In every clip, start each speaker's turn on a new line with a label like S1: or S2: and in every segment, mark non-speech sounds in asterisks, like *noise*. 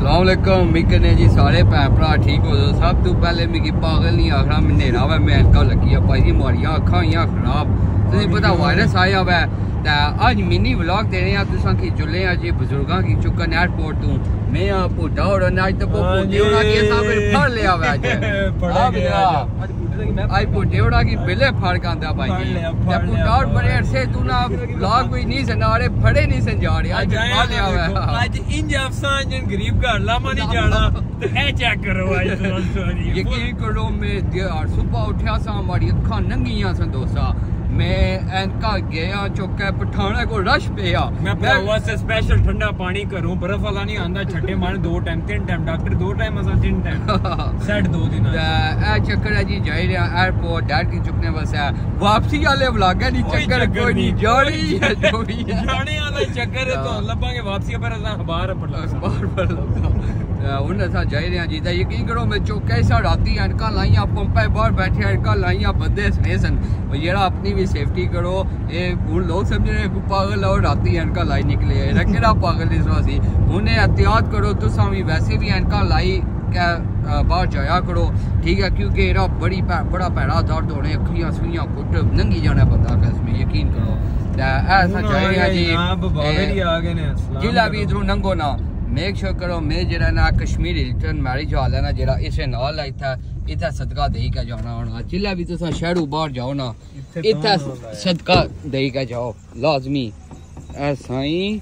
S1: السلام علیکم امید کرنے جی سارے بھن بھرا ٹھیک ہو جاؤ سب تو پہلے مجھے پاگل نہیں آخنا میں نیرا ہوا میں انکا لگی ہے بھائی جی ماریاں اکھاں ہوئیاں خراب تمہیں پتا وائرس آیا ہوا ہے اج منی ولاگ دے رہے ہیں تساں کی چلے ہیں جی بزرگاں کی چکن ایئرپورٹ تو میں آ پوٹا اور اج تک پوٹے ہونا کی پھر پھڑ لیا ہوا ہے ہاں بجرا آئی پوٹیوڑا کی بلے پھاڑ کاندا بھائی جی تے پوٹاوٹ بڑے عرصے تو نہ بلاگ کوئی نہیں سنارے پھڑے نہیں سنجاڑے اج کھا لیا ہوا
S2: اج انج افسان جن غریب گھر لاما نہیں جانا تے اے چیک کرو اج
S1: یقین کرو میں صبح اٹھیا سا ہماری اکھاں ننگیاں سن دوسا میں اینکا گیا چوکا پٹھانا کو رش پیا
S2: میں پلاوا سے سپیشل ٹھنڈا پانی کروں برف والا نہیں آندا چھٹے مار دو ٹائم تین ٹائم ڈاکٹر دو ٹائم اسا تین ٹائم سیٹ دو دن
S1: اے چکر ہے جی جائی رہا ایئرپورٹ ڈیر کی چکنے بس ہے واپسی والے ولاگ نہیں چکر کوئی نہیں جوڑی ہے جوڑی ہے
S2: چکر ہے تو لبا کے واپسی پر اسا اخبار
S1: پڑھ لگا اخبار پڑھ لگا رہا جی کرو میں چوکے سا راتی انکا لائیاں پمپے باہر بیٹھے انکا لائیاں بندے سنے سن وہ جیڑا اپنی بھی سیفٹی کرو لوگ سمجھ رہے ہیں پاگل اور راتی انکا لائی نکلے کہڑا پاگل انہیں احتیاط کرو بھی ویسے بھی انکا لائی باہر جایا کرو ٹھیک ہے کیونکہ بڑی بڑا پیڑا درد ننگی جانا قسم یقین کرو جائی رہا جی
S2: ہاں بابر
S1: میک شور کرو میں جڑا نا کشمیر ہلٹن میرج ہال ہے نا جڑا اسے نال ایتھا ایتھا صدقہ دے کے جانا ہونا۔ جلا بھی تساں شہرو باہر جاؤ نا۔ ایتھا صدقہ دے کے جاؤ لازمی۔ اے سائیں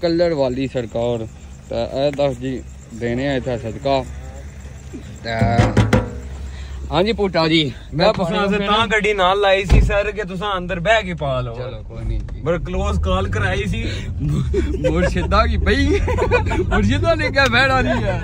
S1: کلر والی سرکار۔ تے اے دس جی دینے ایتھا صدقہ۔ تے ਹਾਂਜੀ ਪੋਟਾ ਜੀ।
S2: ਮੈਂ ਪੁੱਛਣਾ ਸੀ ਤਾਂ ਗੱਡੀ ਨਾਲ ਲਾਈ ਸੀ ਸਰ ਕਿ ਤੁਸੀਂ ਅੰਦਰ ਬਹਿ ਕੇ ਪਾ ਲਓ?
S1: ਚਲੋ ਕੋਈ ਨਹੀਂ ਜੀ।
S2: ਬਰ ক্লোਜ਼ ਕਾਲ ਕਰਾਈ ਸੀ।
S1: ਮੁਰਸ਼ਿਦਾ ਕੀ ਬਈ? ਮੁਰਸ਼ਿਦਾ ਨੇ ਕਿਹਾ ਬਹਿਣਾ ਨਹੀਂ ਹੈ।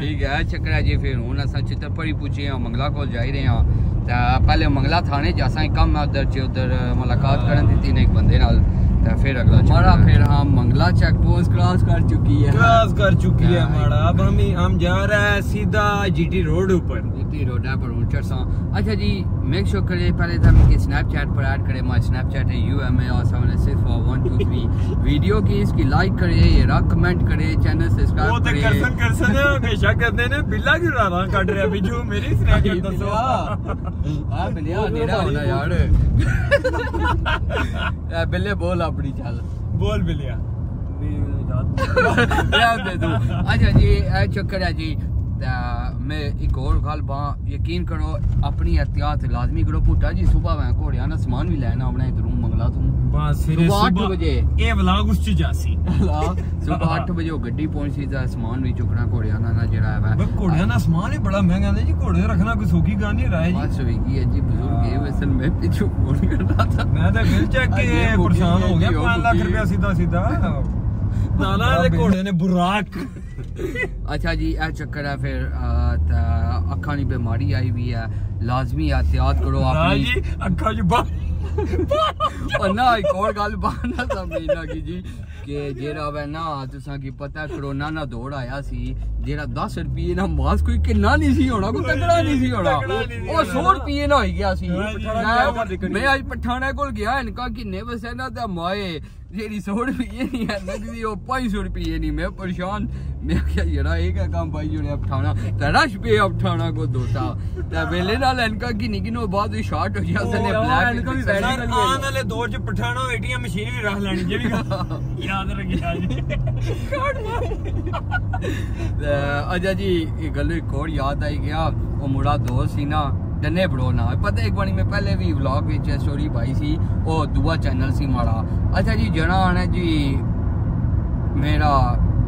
S1: ਠੀਕ ਹੈ ਚੱਕਰ ਜੀ ਫਿਰ ਹੁਣ ਅਸਾਂ ਚਿੱਤਰਪੜੀ ਪੁੱਛੇ ਆ ਮੰਗਲਾ ਕੋਲ ਜਾ ਰਹੇ ਆ ਤਾਂ ਪਹਿਲੇ ਮੰਗਲਾ ਥਾਣੇ ਜਾਸਾਂ ਕੰਮ ਉਧਰ ਚ ਉਧਰ ਮੁਲਾਕਾਤ ਕਰਨ ਦਿੱਤੀ ਨੇ ਇੱਕ ਬੰਦੇ ਨਾਲ। تے پھر اگلا ہمارا پھر ہم منگلا چیک پوسٹ کراس کر چکی ہے۔
S2: کراس کر چکی ہے ہمارا۔ اب ہم ہم جا رہا ہے سیدھا جی ٹی روڈ اوپر۔
S1: جی روڈ ہے پر اونچر سا۔ اچھا جی میک شور کرے پہلے تو ہم کی سنیپ چیٹ پر ایڈ کرے ہمارا سنیپ چیٹ ہے یو ایم اے اور seven six four one two three video کی اس کی لائک کرے یہ رکھ کمنٹ کرے چینل
S2: وہ
S1: سبسکرائب
S2: تے
S1: کرے
S2: کرسن کرسن ہمیشہ کرتے نے بلا کیوں رانا کٹ رہا بجو میری سنیپ چیٹ دسو۔
S1: ہاں بلیا نیڑا ہونا یار۔ *laughs* بلے بول اپنی چل
S2: بول *laughs*
S1: دے دو اچھا جی چکر ہے جی۔ میں ایک اور گل با یقین کرو اپنی احتیاط لازمی کرو۔ پوٹا جی صبح میں گھوڑیاں نا سامان بھی لینا اپنا ادھروں منگلا تو صبح
S2: صبح
S1: بجے۔
S2: یہ ولاگ اس چ جاسی
S1: صبح 8 بجے وہ گڈی پہنچی تے سامان بھی چکنا گھوڑیاں نا جڑا ہے۔
S2: گھوڑیاں دا سامان ہی بڑا مہنگا ہے جی گھوڑے رکھنا کوئی سوکھی گل نہیں رہا ہے جی۔
S1: بس ہوئی ہے جی بزرگ یہ ویسن میں پیچھے فون کرنا تھا۔
S2: میں تو مل چیک کے
S1: یہ بھوکی
S2: پریشان ہو گیا
S1: ہے جی، وہ
S2: 5 لاکھ روپیہ سیدھا سیدھا۔ *laughs* نانا دے گھوڑے نے براق۔
S1: اچھا جی اے چکر ہے پھر اکھاں دی بیماری آئی ہوئی ہے۔ لازمی احتیاط کرو اپنی۔
S2: جی اکھا جو
S1: اور نہ ایک اور گل بانا سمجھنا کی جی کہ جیڑا وے نا تساں کی پتہ کرونا نا دوڑ آیا سی جیڑا 10 روپے نا ماسک کوئی کنا نہیں سی ہونا کوئی تگڑا نہیں سی ہونا۔ او 100
S2: ہونا۔
S1: روپے نا ہوئی گیا سی۔
S2: جی،
S1: میں- اج پٹھانے کول گیا انکا کنے وسے نا تے مائے جیڑی 100 روپے نہیں ہے نگدی او 500 روپے نہیں میں پریشان میں کیا یڑا ایک کام پائی جڑے پٹھانا تے رش پہ پٹھانا کو دوتا تے ویلے نال انکا کی نگنو بعد شارٹ ہو گیا سنے بلیک
S2: سر آن والے دور چ پٹھانو اے ایم مشین بھی رکھ لینی جی یاد رکھیا
S1: یہ گل ایک اور یاد آئی گیا وہ مڑا دوست سی نا ڈنے بڑو نا پتہ ایک باری میں پہلے بھی ولاگ وچ سٹوری پائی سی وہ دوا چینل سی ماڑا اچھا جی جنا آنا جی میرا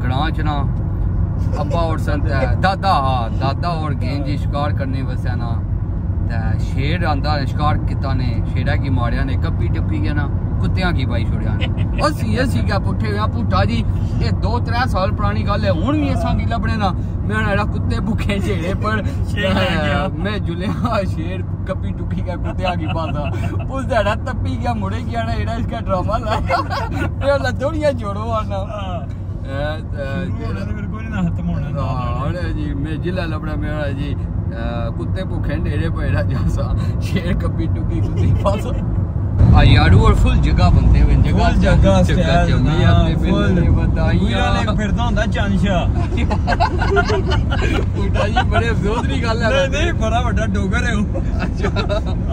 S1: گراں چ نا ابا اور سن تے دادا ہاں دادا اور گین جی شکار کرنے وسے نا تے شیر آندا شکار کیتا نے شیرا کی ماریا نے کپی ٹپی گیا نا کتیاں کی بائی چھوڑیا نے اسی اسی کیا پٹھے ہویا پٹھا جی یہ دو ترے سال پرانی گل ہے ہن بھی اساں کی لبنے نا میں کتے بھوکے جھیڑے پر۔ میں جلیا شیر کپی ٹکی کا کتیاں کی پاسا۔ اس دیڑا تپی گیا مڑے گیا نا ایڑا اس کا ڈرامہ لایا لدوڑیاں جوڑو آنا۔ ہاں جی میں جلا لبڑا میرا جی کتے بھوکے ڈیرے پیڑا جاسا۔ شیر کپی ٹکی کتی پاسا۔ ਆ ਯਾਰ ਉਹ ਫੁੱਲ ਜਗ੍ਹਾ ਬੰਦੇ ਹੋਏ ਜਗ੍ਹਾ
S2: ਜਗ੍ਹਾ
S1: ਜਗ੍ਹਾ ਜੰਮੀ ਆਪਣੇ ਬਿੱਲ ਨੇ
S2: ਬਤਾਈਆਂ ਵੀਰਾਂ
S1: ਨੇ
S2: ਫਿਰਦਾ ਹੁੰਦਾ ਚਾਂਸ਼ਾ
S1: ਉਡਾ ਜੀ ਬੜੇ ਅਫਸੋਸ ਦੀ ਗੱਲ ਹੈ
S2: ਨਹੀਂ ਨਹੀਂ ਬੜਾ ਵੱਡਾ ਡੋਗਰ ਹੈ ਉਹ।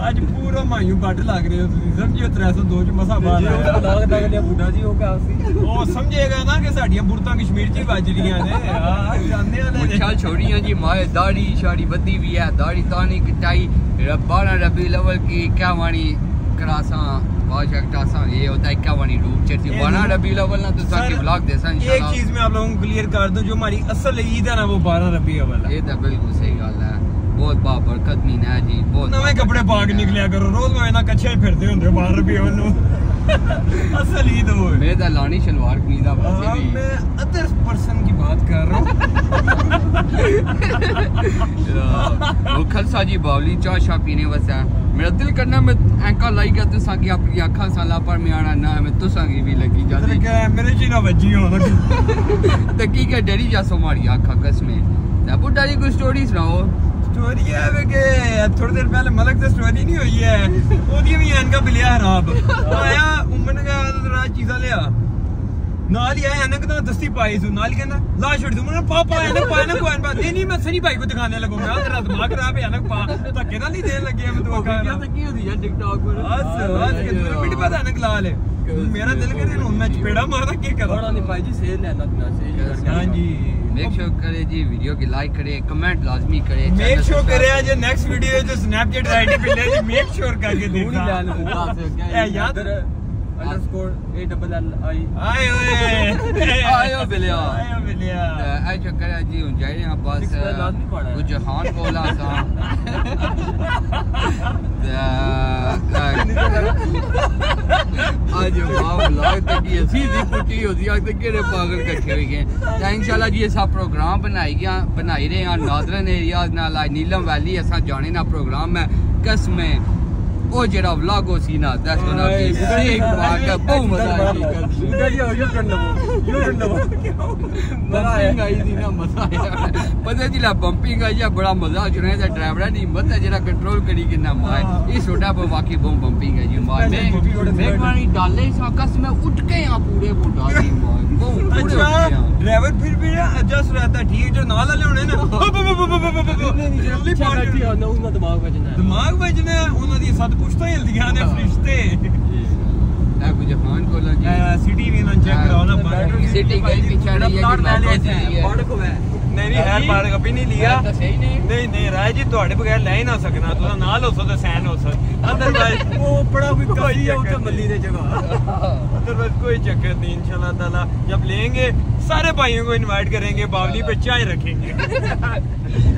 S2: ਅੱਜ ਪੂਰਾ ਮਾਇੂ ਬੱਟ ਲੱਗ ਰਹੇ ਤੁਸੀਂ ਸਮਝਿਓ 302 ਚ ਮਸਾ ਬਾਹਰ
S3: ਲੱਗਦਾ ਕਿ ਬੁੱਢਾ ਜੀ ਉਹ ਕਾ ਸੀ?
S2: ਉਹ ਸਮਝੇਗਾ ਨਾ ਕਿ ਸਾਡੀਆਂ ਬੁਰਤਾਂ ਕਸ਼ਮੀਰ ਚ ਹੀ ਵੱਜ ਰਹੀਆਂ ਨੇ। *laughs* ਆ ਜਾਂਦੇ ਆ
S1: ਨੇ ਛੋੜੀਆਂ ਜੀ ਮਾਏ ਦਾੜੀ ਸ਼ਾੜੀ ਵੱਧੀ ਵੀ ਹੈ ਦਾੜੀ ਤਾਣੀ ਕਟਾਈ। ਰੱਬਾ ਨਾ ਰਬੀ ਲਵਲ ਕੀ ਕਿਆ کراں واش اکٹاساں یہ ہوتا ہے کیا ونی
S2: روپ
S1: چرسی
S2: وانا
S1: ربی الاول نہ تو ساں
S2: کے
S1: بلاگ دیساں
S2: انشاءاللہ
S1: ایک
S2: چیز میں آپ لوگوں کو کلیئر کر دوں جو ہماری اصل عید ہے نا وہ 12 ربی
S1: الاول ہے یہ تو بالکل صحیح گل ہے بہت با برکت مین ہے
S2: جی بہت نوے کپڑے پاک نکلیا کرو روز میں نا کچھے پھردے ہوندے 12
S1: ربی الاول نو اصل عید
S2: ہوئے
S1: میں
S2: دا لانی شلوار قمیض دا واسطے بھی
S1: میں ادر پرسن کی بات کر رہا ہوں وہ کھلسا جی باولی چا پینے واسطے
S2: میرا دل کرنا میں اینکا لائی گیا تساں کی اپنی آنکھاں سالا پر میں آنا نہ میں تساں کی بھی لگی جا دی میرے جینا بجی ہوں *laughs* تے کی کہ ڈیری جا سو ماری آنکھاں کس میں۔ بڈھا ڈیری کوئی سٹوری سنا ہو سٹوری ہے بے کہ تھوڑی دیر پہلے ملک سے سٹوری نہیں ہوئی ہے۔ *laughs* وہ دیا بھی اینکا بلیا ہے راب۔ آیا عمر نے کہا
S1: چیزاں لیا نالی آئے ہیں کہ دستی
S2: پائی سو نالی کہنا لا چھوڑ دوں میں پاپا ہے نا پائے نا کوئی نہیں نہیں میں
S3: سنی
S2: بھائی
S3: کو دکھانے لگوں میں تیرا دماغ خراب
S2: ہے
S1: نا پا۔ دھکے نہ لی دین لگے میں تو کہہ رہا۔
S2: ہوں کیا ہوتی ہے ٹک ٹاک پر۔ بس بس کہ تو پٹ پتہ ہے
S3: نا لال ہے۔
S2: میرا
S3: دل کرے
S2: نا میں
S3: پیڑا مارتا کی کرا بڑا
S2: نہیں بھائی
S1: جی سے
S2: لینا نا
S1: سے ہاں جی۔ میک شور کرے جی ویڈیو
S3: کی لائک کرے کمنٹ لازمی
S1: کرے میک شور کرے اج نیکسٹ ویڈیو جو سنیپ چیٹ رائٹ پہ لے جی، میک شور کر کے دیکھنا۔ یاد چکر ہے جی ہاں انشاءاللہ جی اسا پروگرام بنائی رہے ہیں ناظرن ایریاز نالا نیلم ویلی اسا جانے نا پروگرام ہے قسمیں ਉਹ ਜਿਹੜਾ ਵਲੌਗੋ ਸੀ ਨਾ that's gonna be break back ਬਹੁਤ ਮਜ਼ਾ ਆਇਆ
S3: ਜੀ ਕਰਦੇ ਯੂ ਕਰਨ ਨਾ ਯੂ ਕਰਨ ਨਾ ਮਜ਼ਾ ਆਇਆ
S1: ਬੰਪਿੰਗ ਆਈ ਦੀ ਨਾ ਮਜ਼ਾ ਆਇਆ ਪਤਾ ਜੀ ਲਾ ਬੰਪਿੰਗ ਆਈ ਆ ਬੜਾ ਮਜ਼ਾ ਆ ਚੁਣਿਆ ਦਾ ਡਰਾਈਵਰ ਨੇ ਹਿੰਮਤ ਹੈ ਜਿਹੜਾ ਕੰਟਰੋਲ ਕਰੀ ਕਿੰਨਾ ਮਾਇ ਇਹ ਛੋਟਾ ਪਰ ਵਾਕੀ ਬਹੁਤ ਬੰਪਿੰਗ ਆਈ ਜੀ ਮਾਇ ਮੈਂ ਮਿਹਰਬਾਨੀ ਡਾਲੇ ਸਾ ਕਸਮ ਉੱਠ ਕੇ ਆ ਪੂਰੇ ਬੁੱਢਾ ਦੀ ਮਾਇ
S2: ਡਰਾਈਵਰ
S1: ਫਿਰ ਵੀ
S2: ਐਡਜਸਟ ਰਹਤਾ ਥੀਏਟਰ ਨਾਲ ਲੈ ਆਉਣੇ ਨੇ ਉਹ ਬੱਬ ਬੱਬ ਬੱਬ ਬੱਬ ਨਹੀਂ
S3: ਜਲਦੀ
S2: ਪਾਰਟੀ
S3: ਆ ਨਾ ਉਹਨਾਂ ਦਿਮਾਗ ਵਜਣਾ
S2: ਦਿਮਾਗ ਵਜਣਾ ਉਹਨਾਂ ਦੀ ਸੱਤ کچھ تو ہل دیا نے فرشتے اے
S1: کو سٹی میں چیک نا سٹی کے پیچھے مطلب کو ہے نہیں نہیں ہر نہیں لیا۔ نہیں۔ نہیں رائے جی تواڈے بغیر لے
S2: نہ سکنا تو نال ہو سو سین
S1: ہو سو ادروائز وہ بڑا کوئی کمی ہے اوتے ملی جگہ۔ ادروائز کوئی چکر نہیں انشاءاللہ تعالی۔ جب لیں گے
S3: سارے بھائیوں کو
S2: انوائٹ کریں
S3: گے
S2: باولی پہ
S3: چائے
S2: رکھیں گے۔ *laughs*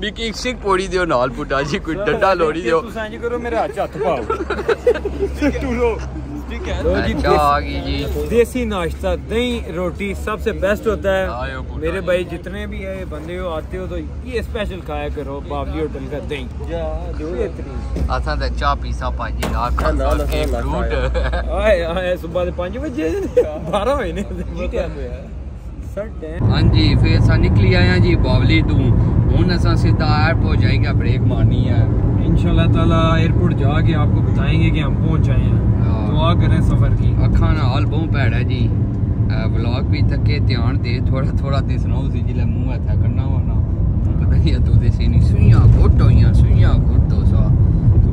S2: ਵੀ ਕਿ
S1: ਇੱਕ ਸਿੱਕ ਪੋੜੀ ਦਿਓ ਨਾਲ ਪੁੱਟਾ ਜੀ ਕੋਈ ਡੱਡਾ ਲੋੜੀ ਦਿਓ।
S2: ਤੁਸੀਂ ਇੰਜ ਕਰੋ ਮੇਰੇ ਹੱਥ ਹੱਥ *laughs* ਪਾਓ। ਟੂਲੋ ਠੀਕ ہے لو جی آ گئی
S1: جی
S2: دیسی
S1: ناشتہ
S2: دہی
S1: روٹی
S2: سب سے بیسٹ ہوتا ہے میرے بھائی جتنے بھی ہے بندے ہو آتے ہو تو یہ اسپیشل
S3: کھایا کرو
S2: بابلی
S1: ہوٹل کا دہی اساں تے چا پیسا
S3: پاجی
S1: نا کھانا
S3: ایک
S1: فروٹ
S2: اوئے اوئے صبح دے 5 بجے 12
S1: ہوئے نے جی ٹائم ہویا ہاں جی پھر اسا نکلی آیا جی باولی تو ہن اسا
S2: سیدھا ایئرپورٹ جائیں گے بریک مارنی ہے انشاءاللہ تعالی ایئرپورٹ جا
S1: کے
S2: آپ کو بتائیں گے
S1: کہ ہم پہنچ جائے ہیں دعا کریں سفر کی اکھاں حال بہت پیڑ ہے جی بلاگ بھی تھکے دھیان دے تھوڑا تھوڑا تے سناؤ سی جلے منہ ہے تھکنا ہونا پتہ نہیں تو
S2: دے سی نہیں سویاں گھٹ ہویاں سویاں گھٹ ہو سا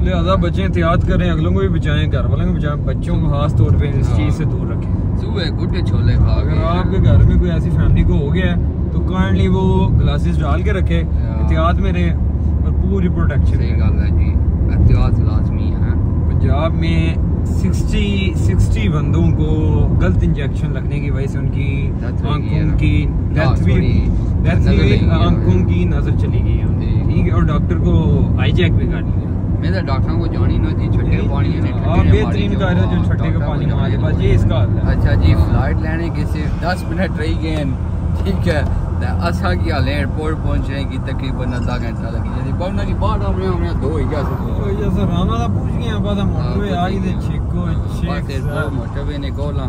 S2: لہذا بچے احتیاط کریں اگلوں کو بھی بچائیں گھر
S1: والوں
S2: کو بچائیں بچوں کو
S1: خاص طور پہ اس
S2: چیز
S1: سے
S2: دور رکھیں صبح گٹے چھولے کھا اگر آپ کے گھر میں کوئی ایسی فیملی کو ہو گیا ہے تو کائنڈلی وہ گلاسز ڈال
S1: کے رکھے احتیاط میں رہے اور پوری
S2: پروٹیکشن صحیح گل ہے جی احتیاط لازمی ہے۔ پنجاب میں سکسٹی سکسٹی بندوں
S1: کو غلط انجیکشن لگنے
S2: کی
S1: وجہ
S2: سے
S1: ان
S2: کی آنکھوں
S1: کی
S2: ڈیتھ
S1: بھی
S2: ڈیتھ
S1: بھی آنکھوں
S2: کی نظر چلی گئی ہے۔ جی۔
S1: ٹھیک
S2: ہے اور ڈاکٹر کو آئی جیک بھی کر لیا
S1: میں تو ڈاکٹروں کو جانی نہ تھی چھٹے پانی نے
S2: بہترین کا ہے جو چھٹے کے پانی ہمارے پاس یہ اس کا
S1: اچھا جی فلائٹ لینے کے صرف دس منٹ رہی گئے ہیں ٹھیک ہے اسا کی حال ایئرپورٹ ہیں کی تقریباً آدھا گھنٹہ لگی جی پڑھنا کی باہر ہم رہے ہیں نے دو ہی جا
S2: سکتے ہیں سر ہم آدھا پوچھ گئے ہیں بعد ہم موٹوے آئی دے چھکو چھک
S1: سر موٹر بھی نکولا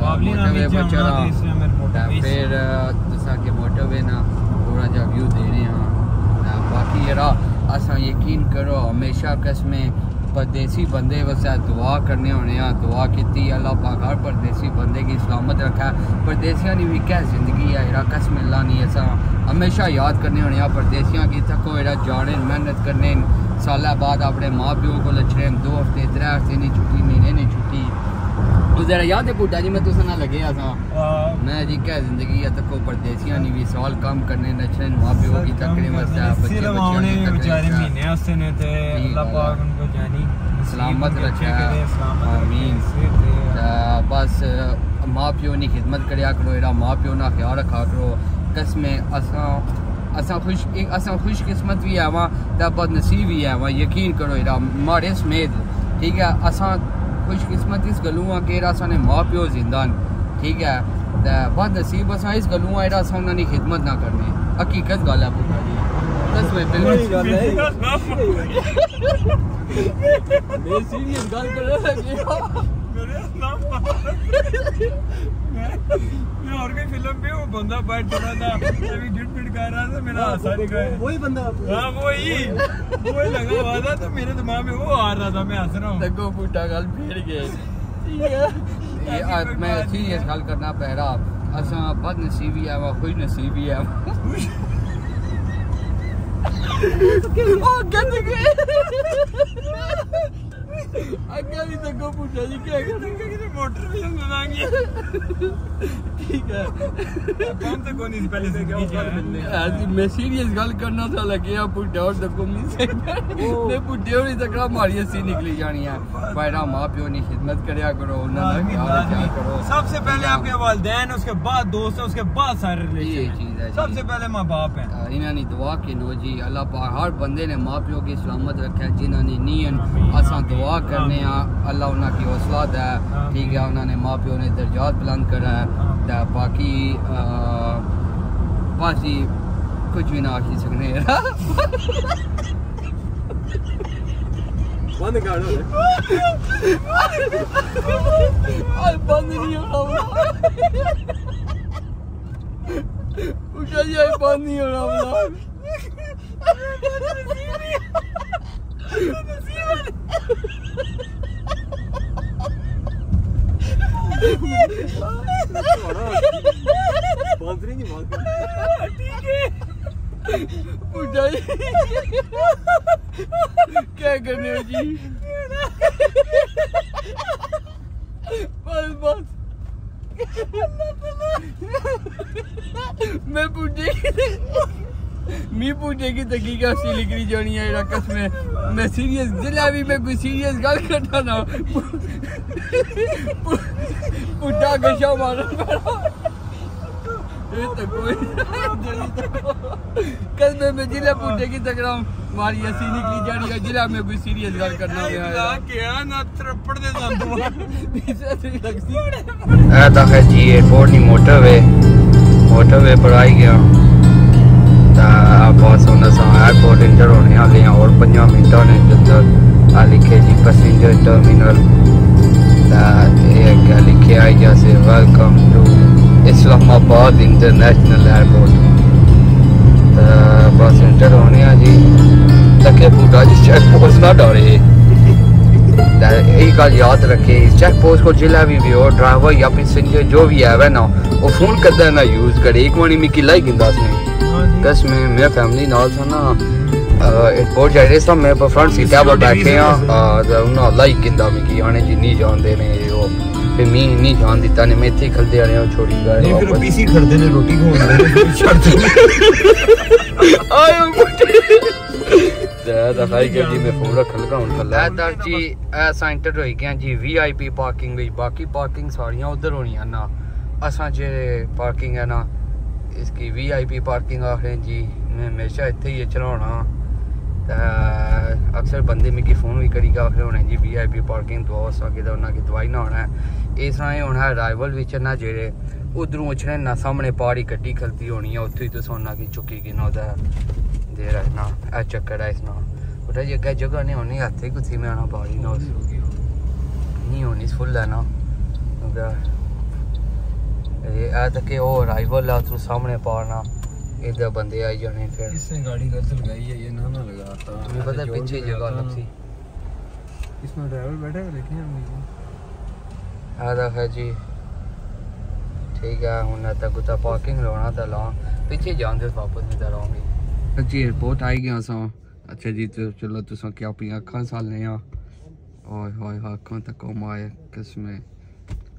S2: پابلی نام بھی چلا
S1: پھر تسا کے موٹوے نا پورا جا ویو دے رہے ہیں باقی یہ رہا اساں یقین کرو، ہمیشہ قسمیں پردیسی بندے واسطے دعا کرنے ہونے ہیں دعا کیتی، اللہ پاک ہر پردیسی بندے کی سلامت رکھا پردیسیاں دی بھی کیا زندگی ہے یرا قسم اللہ نہیں ایسا ہمیشہ یاد کرنے ہونے ہیں پردیسیاں کی تھکو یرا جانے، محنت کرنے، سالہ بعد اپنے ماں پیو کو لچھنے، دو ہفتے، ترے ہفتے نہیں چھٹی، مہینے نہیں چھٹی۔ یاد ہے پوٹا جی میں تو نہ لگے آساں میں جی سوال کام کرنے نچنے ماں پیو کی تکڑی واسطے بچے
S2: صرف
S1: بچیاں
S2: آنے
S1: کی تکڑی
S2: بیچارے
S1: واسطے
S2: مہینے ہستے نے تے
S1: جی،
S2: دے۔
S1: تا بس ماں پیو کی خدمت کریا کرو ایرا ماں پیو نا خیال رکھا کرو۔ اساں اساں خوش اساں خوش قسمت بھی ہے بد نصیب بھی ہے وہاں یقین کرو ایرا ماڑے سمیت۔ ٹھیک ہے اساں خوش قسمت اس گلوں کہ اساں نے ماں پیو زندہ ٹھیک ہے تے بد نصیب اساں اس گلوں ایرا اساں انہاں دی خدمت نہ کرنے حقیقت گل ہے پتہ جی قسمیں
S3: بڑی
S1: بالکل
S3: گل ہے
S1: میں سیریس گل کر رہا ہوں
S2: میرے نام میں اور کوئی فلم پہ وہ بندہ بیٹھ رہا تھا ابھی ڈٹ پٹ کر رہا تھا میرا نہیں گیا
S3: وہی بندہ
S2: ہاں وہی۔ وہی لگا ہوا تھا تو میرے دماغ میں وہ آ رہا تھا میں ہنس رہا ہوں۔
S1: گل پھیڑ گئے۔ یہ آج میں سیریس گل کرنا پہ رہا اساں بد نصیبی ہے وہ خوش نصیبی ہے بھی تگو پوٹا جی کیا کر
S2: موٹر بھی ہم بنا گیا
S1: ٹھیک ہے
S2: کون سے کون اس پہلے سے کیا
S1: ایسی میں سیریس گل کرنا تھا لگے آپ پٹھے اور تکو نہیں سے میں پٹھے اور نہیں تکڑا ماری سی نکلی جانی ہے بھائیرا ماں پیو نے خدمت کریا کرو انہاں کا خیال رکھا کرو
S2: سب سے پہلے آپ کے والدین اس کے بعد دوست اس کے بعد سارے
S1: یہ
S2: ریلیشن
S1: چیز ہے
S2: سب
S1: جی
S2: سے پہلے ماں باپ ہیں
S1: انہاں نے دعا کی نو جی اللہ پاک ہر بندے نے ماں پیو کی سلامت رکھا ہے جنہاں نے اساں دعا کرنے ہاں اللہ انہاں کی حوصلہ دے ٹھیک ہے انہاں نے ماں پیو نے درجات بلند کرا ہے باقی بس جی کچھ بھی نہ آخی سکنے۔ *laughs*
S3: بند کر
S1: بند نہیں ہونا جی بند نہیں ہونا بلا
S3: بند
S1: جی کیا کرنے ہو جی بس بس میں پوچھے می پوچھے کی تحقیق سی لکھنی جانی ہے رقص میں؟ میں سیریس جلا بھی میں کوئی سیریس گل کرتا نا۔ پٹا گشا مارا قسمے میں جلا پوچھے کی تکڑا ماری اسی نکلی جانی ہے جلا میں کوئی سیریس گل کرنا
S2: لا کیا نہ ترپڑ دے دندو *laughs*
S1: اے تا ہے جی ایئرپورٹ نہیں موٹر وے۔ موٹر وے پر آئی گیا۔ تا بہت سونا سا ایئرپورٹ انٹر ہونے والے ہیں اور پنجا منٹوں نے جدر آ لکھے جی پیسنجر ٹرمینل تا یہ کیا لکھے آئی جیسے ویلکم ٹو اسلام آباد انٹرنیشنل ایئرپورٹ بس انٹر ہونے ہیں جی تکے پوٹا جی چیک پوسٹ نہ ڈرے یہی گل یاد رکھے چیک پوسٹ کو جلا بھی بھی ہو ڈرائیور یا پیسنجر جو بھی ہے نا وہ فون کرتا نہ یوز کرے ایک وانی میں لائی گندا اس نے کس میں میرا فیملی نال تھا نا ایئرپورٹ جا رہے سا میں فرنٹ سیٹ پر بیٹھے ہاں۔ انہاں لائی گندا میں کی آنے جی نہیں جان دے نے وہ پھر می نہیں جان دیتا نے میں تھی کھلتے آنے چھوڑی گئے
S2: نہیں پھر پیسی کھڑتے نے روٹی کھو
S1: آئے دا بھائی کہ جی میں فون رکھ لگا ہوں کھلا۔ ہے در جی ایسا انٹر ہوئی گیا جی وی آئی پی پارکنگ وچ باقی پارکنگ ساریاں ادھر ہونیاں نا۔ اساں جے پارکنگ ہے نا اس کی وی آئی پی پارکنگ آخر جی میں ہمیشہ یہ چلا ہونا اکثر بندے میں کی فون بھی کری گا آخر ہونے جی وی آئی پی پارکنگ دعا ساگے دا انہاں کی دوائی نہ ہونا ہے اس طرح ہی ہونا ہے رائیول وچ نہ جڑے ادھروں اچھنے نہ سامنے پاڑی کٹی کھلتی ہونی ہے اتھوی تو سونا کی چکی کی نو نہ دے رہنا اے چکڑا ہے اس نا اٹھا جگہ جگہ نہیں ہونی آتھے کسی میں آنا پاڑی نو سو نہیں ہونی اس فل ہے نا ਐਤਕ ਉਹ ਅਰਾਈਵਲ ਆ ਤੂੰ ਸਾਹਮਣੇ ਪਾਉਣਾ ਇਹਦੇ ਬੰਦੇ ਆਈ ਜਾਣੇ ਫਿਰ
S2: ਇਸਨੇ ਗਾੜੀ ਗੱਦ ਲਗਾਈ ਹੈ ਇਹ ਨਾ ਨਾ
S1: ਲਗਾਤਾ ਤੁਹਾਨੂੰ ਪਤਾ ਪਿੱਛੇ ਜਗ੍ਹਾ ਲੱਗ ਸੀ
S2: ਇਸਨੇ ਡਰਾਈਵਰ ਬੈਠਾ ਹੈ ਦੇਖਿਆ ਮੈਂ ਆ
S1: ਦਾ ਹੈ ਜੀ ਠੀਕ ਆ ਹੁਣ ਨਾ ਤਾਂ ਗੁੱਤਾ ਪਾਰਕਿੰਗ ਲਾਉਣਾ ਤਾਂ ਲਾਉਂ ਪਿੱਛੇ ਜਾਂਦੇ ਵਾਪਸ ਨਹੀਂ ਤਾਂ ਰਹਾਂਗੇ ਜੀ ਰਿਪੋਰਟ ਆਈ ਗਿਆ ਸੋ ਅੱਛਾ ਜੀ ਚਲੋ ਤੁਸੀਂ ਕਿਉਂ ਪੀ ਅੱਖਾਂ ਸਾਲੇ ਆ ਓਏ ਹੋਏ ਹੱਕਾਂ ਤੱਕ ਉਹ ਮਾਇਆ ਕਿਸਮੇ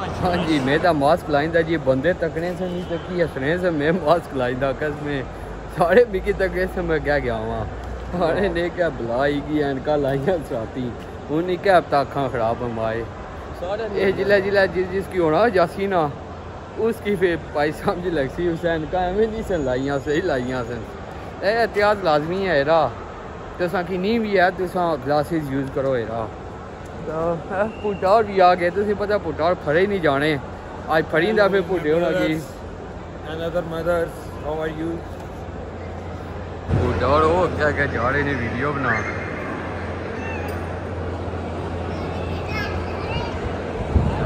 S1: ہاں
S2: جی میں تو ماسک لائیں
S1: جی بندے تکنے سے نہیں تکی ہسنے سے میں ماسک لائیں کس میں سارے بکی تکے سے میں کیا گیا ہوا سارے نے
S2: کیا
S1: بلائی
S2: کی اینکا لائیاں ساتھی انہیں کیا اب تاکھاں خراب ہم آئے اے جلے جلے جس جس کی ہونا جاسینہ اس کی پھر پائی سامجی لگ سی حسین
S1: کا ہمیں نہیں سن
S2: لائیاں سے ہی لائیاں سن اے
S1: احتیاط لازمی ہے ایرا تو ساں کی نہیں بھی ہے تو ساں گلاسز یوز کرو ایرا ਤਾਂ ਪੁੱਟਾ ਵੀ ਆ ਗਏ ਤੁਸੀਂ ਪਤਾ ਪੁੱਟਾ ਫੜੇ
S2: ਨਹੀਂ ਜਾਣੇ ਅੱਜ
S4: ਫੜੀ ਦਾ ਫੇ ਪੁੱਟੇ ਹੋਣਾ ਜੀ ਅਨਦਰ ਮਦਰਸ ਹਾਊ ਆਰ ਯੂ ਪੁੱਟਾ
S5: ਉਹ ਕਿਆ ਕਿਆ
S1: ਜਾ ਰਹੇ ਨੇ ਵੀਡੀਓ ਬਣਾ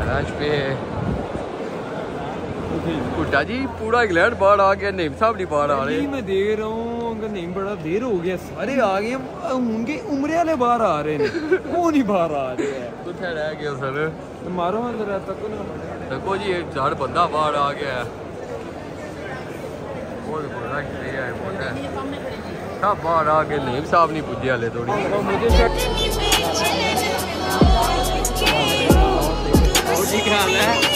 S1: ਰਾਜ ਪੇ ਪੁੱਟਾ ਜੀ ਪੂਰਾ ਇੰਗਲੈਂਡ ਬਾਹਰ ਆ ਗਿਆ ਨੇਮ ਸਾਹਿਬ ਨਹੀਂ ਬਾਹਰ ਆ ਰਹੇ ਮੈਂ ਦੇਖ ਰਹਾ ਹੂੰ کا نیم
S2: بڑا دیر ہو گیا سارے آ گئے ہوں گے عمرے والے باہر آ رہے ہیں وہ نہیں باہر
S1: آ رہے ہیں رہ گیا سر مارو میں ذرا تکو نہ تکو جی
S2: ایک چار بندہ باہر آ گیا ہے باہر آ کے نیم صاحب نہیں پوجے والے تھوڑی ٹھیک حال ہے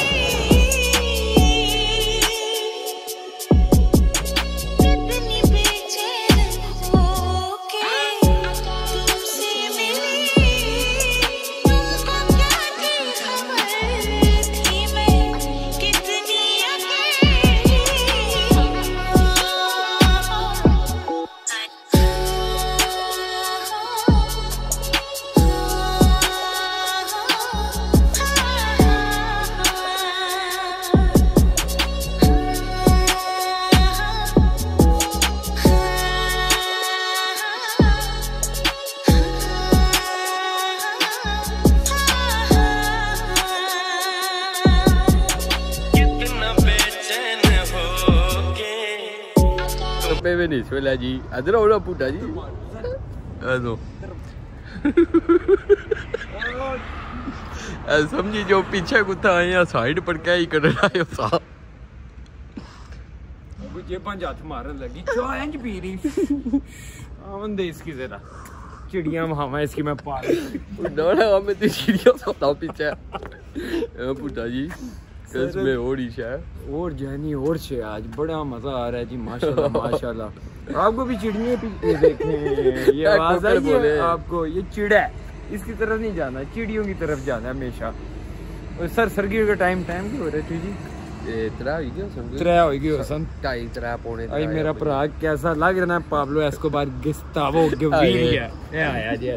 S2: Venezuela
S1: allí.
S2: Antes no.
S1: Una puta
S2: allí. Eso. سمجھی جو پیچھے کتا ہے یا سائیڈ پر کیا ہی کر رہا ہے صاحب مجھے پنج ہاتھ مارن لگی چوہنج پی رہی آمن دے
S1: اس کی ذرا چڑیاں وہاں
S2: اس کی میں پا
S1: رہی ہمیں تو
S2: چڑیاں
S1: سوتا
S2: پیچھے
S1: پوٹا
S2: جی اور ہی شاید اور اور شے آج
S1: بڑا
S2: مزہ آ رہا ہے جی ماشاءاللہ ماشاءاللہ. آپ کو بھی چڑیے *laughs* آپ کو. یہ چڑا ہے. اس کی طرف نہیں جانا چڑیوں
S5: کی طرف جانا ہے ہمیشہ. سر سرگیر
S1: کا ٹائم ٹائم کی ہو رہا
S5: ہے جی؟
S1: لگ رہا پابلو ایسکوبار گستاوو گویلیا اے جی ہے.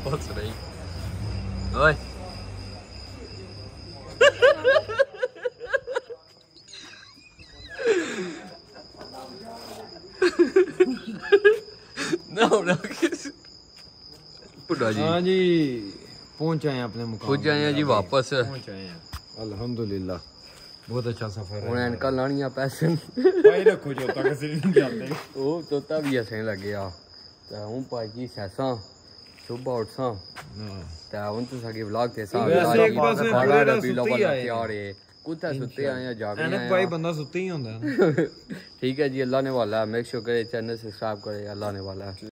S1: sponsoring. Oi. Não, não. پڈا جی
S2: de. جی پہنچ آئے ہیں اپنے مقام
S1: پہنچ آئے ہیں جی واپس
S2: پہنچ الحمدللہ بہت اچھا سفر
S1: ہے ان کا لانیا پیسے
S2: بھائی رکھو جو تک سے نہیں جاتے
S1: او توتا بھی اسیں لگیا تے ہوں پاجی سیساں صبح اٹھسا ہاں۔ تا اون تو ساڈی بلاگ
S2: تے صاحب ایک پاسے بڑا پیلا والا
S1: تیار ہے کتا ستے آیا جاگ
S2: رہے
S1: ہیں۔
S2: بھائی بندہ ستے ہی ہوندا ہے *laughs*
S1: ٹھیک ہے جی اللہ نے والا ہے۔ میک شو کرے چینل سبسکرائب کرے اللہ نے والا ہے۔